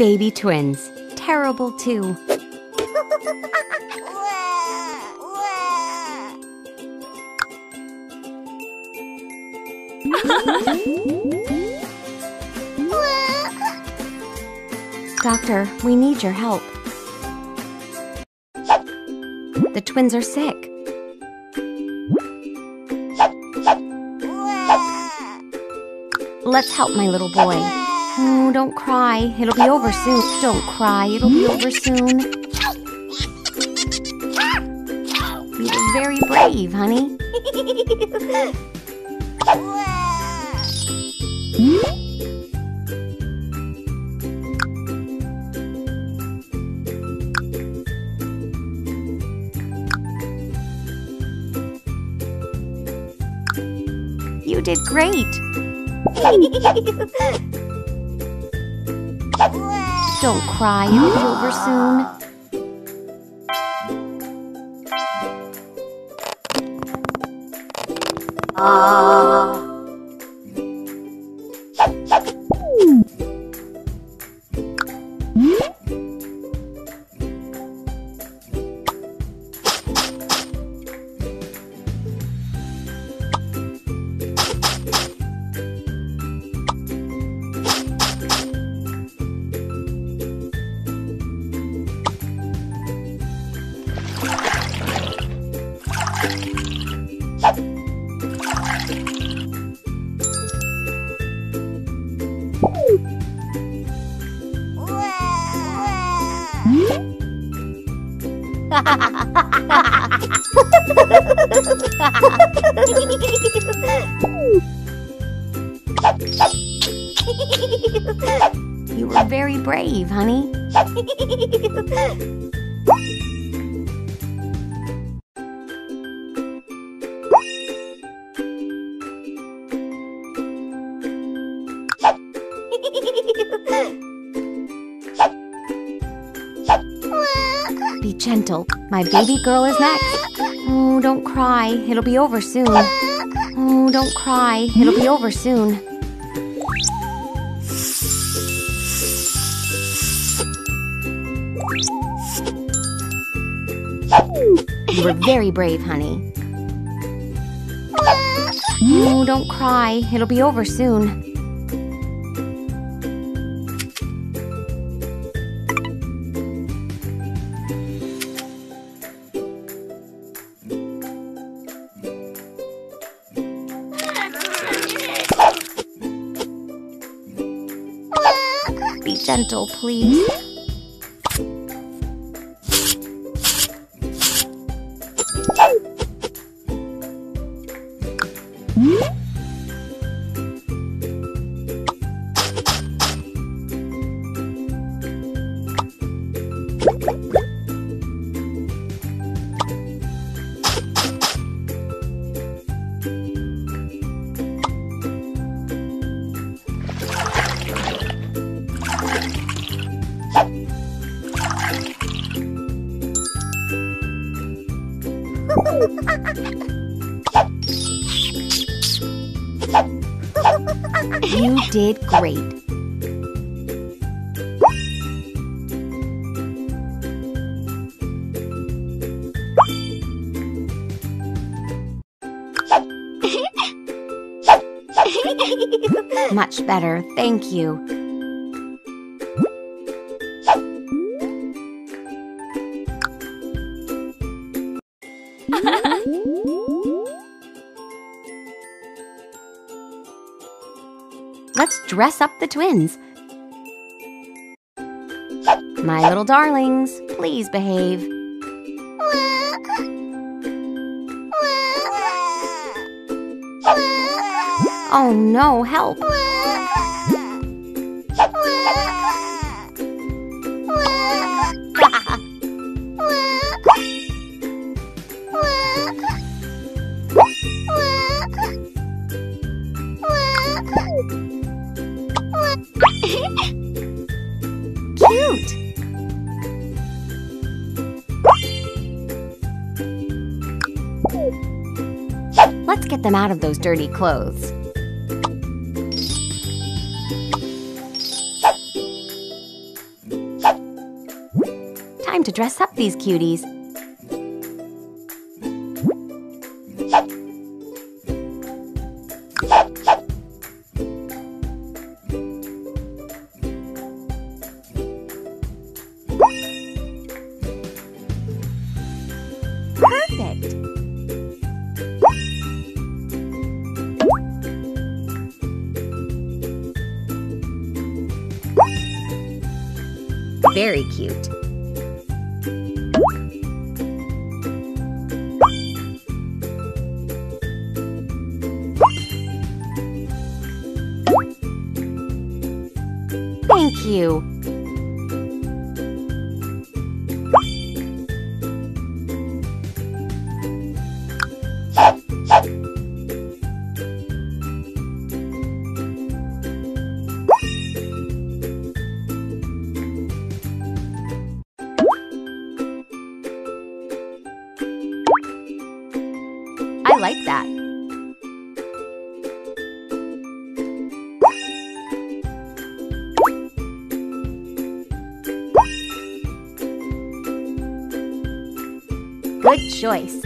Baby twins. Terrible Two. Doctor, we need your help. The twins are sick. Let's help my little boy. Oh, don't cry. It'll be over soon. Don't cry. It'll be over soon. You were very brave, honey. You did great. Don't cry. It'll be over soon. You were very brave, honey. gentle. My baby girl is next. Oh, don't cry. It'll be over soon. Oh, don't cry. It'll be over soon. You were very brave, honey. Oh, don't cry. It'll be over soon. Be gentle, please. You did great. Much better, thank you. Let's dress up the twins. My little darlings, please behave. Oh no, help! Let's get them out of those dirty clothes. Time to dress up these cuties. Very cute. Thank you. Like that. Good choice.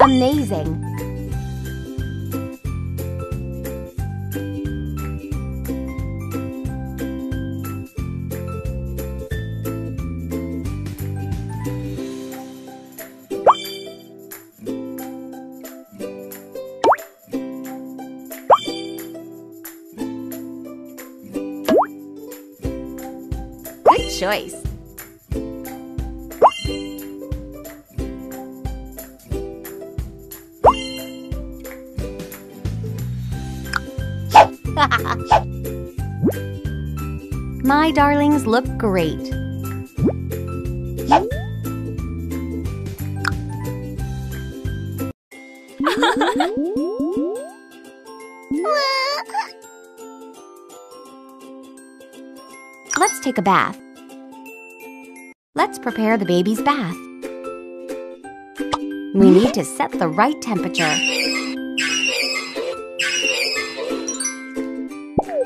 Amazing. Choice. My darlings look great. Let's take a bath. Let's prepare the baby's bath. We need to set the right temperature.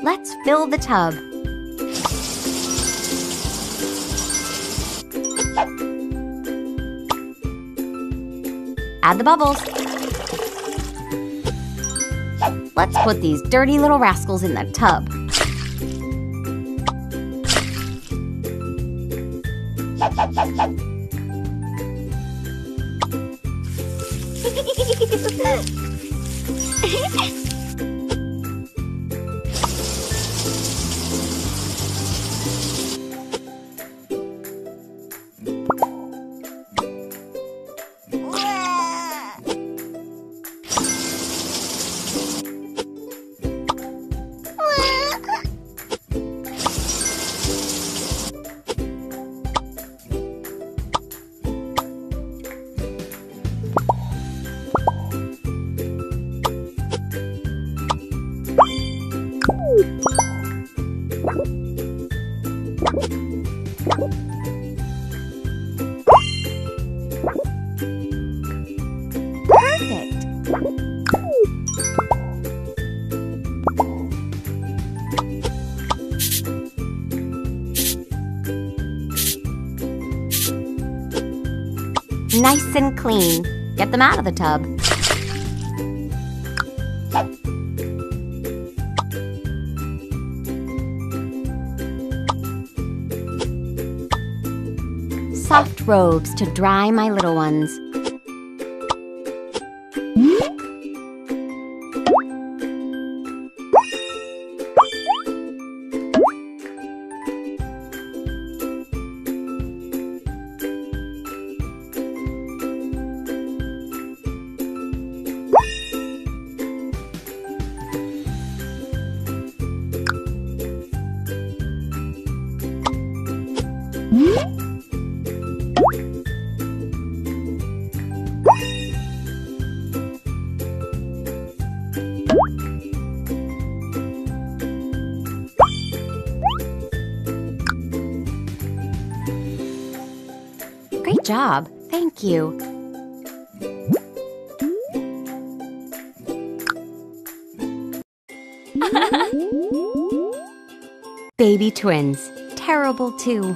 Let's fill the tub. Add the bubbles. Let's put these dirty little rascals in the tub. Hehehehe Perfect. Nice and clean. Get them out of the tub. Robes to dry my little ones. job. Thank you. Baby twins. Terrible Two.